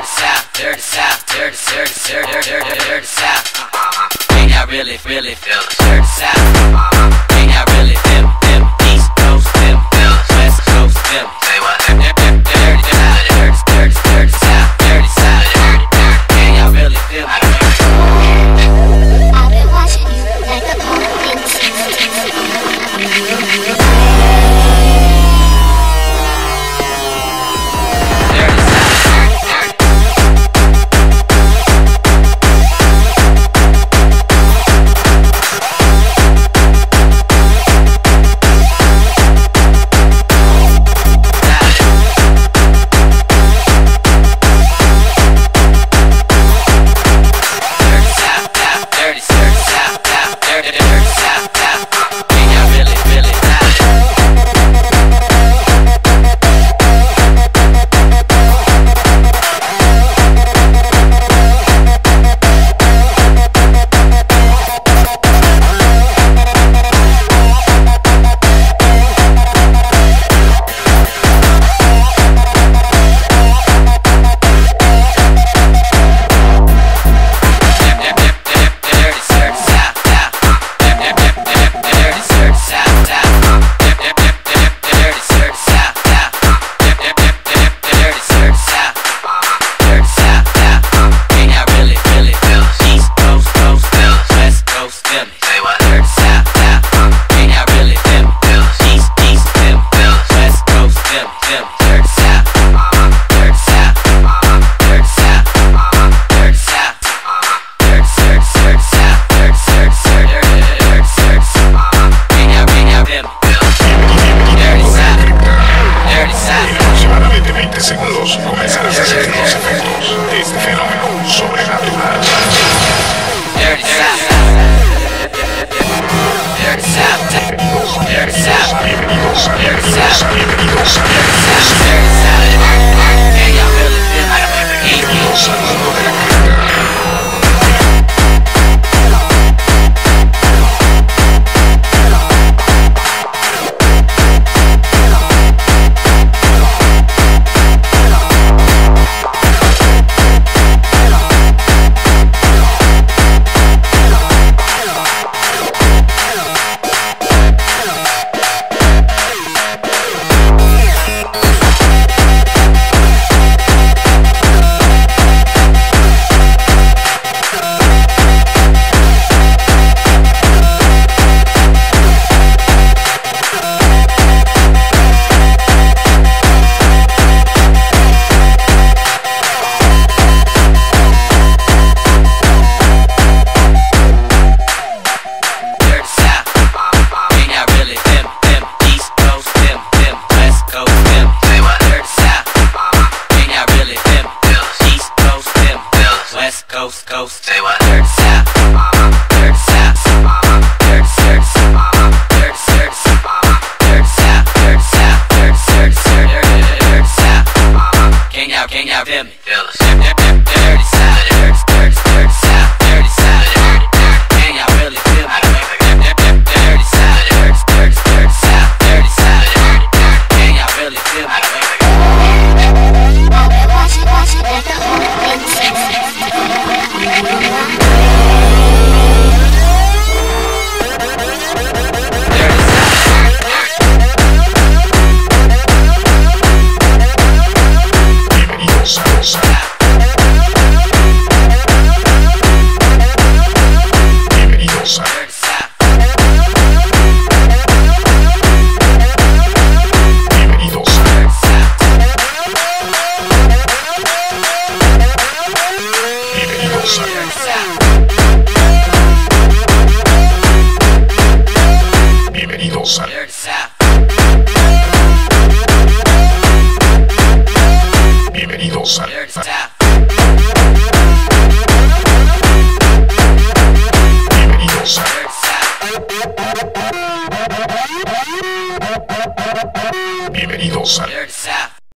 dirty south, dirty south, dirty, dirty, dirty, dirty, dirty, south. Ain't I really, really feel the dirty south? Ain't I really? yeah out.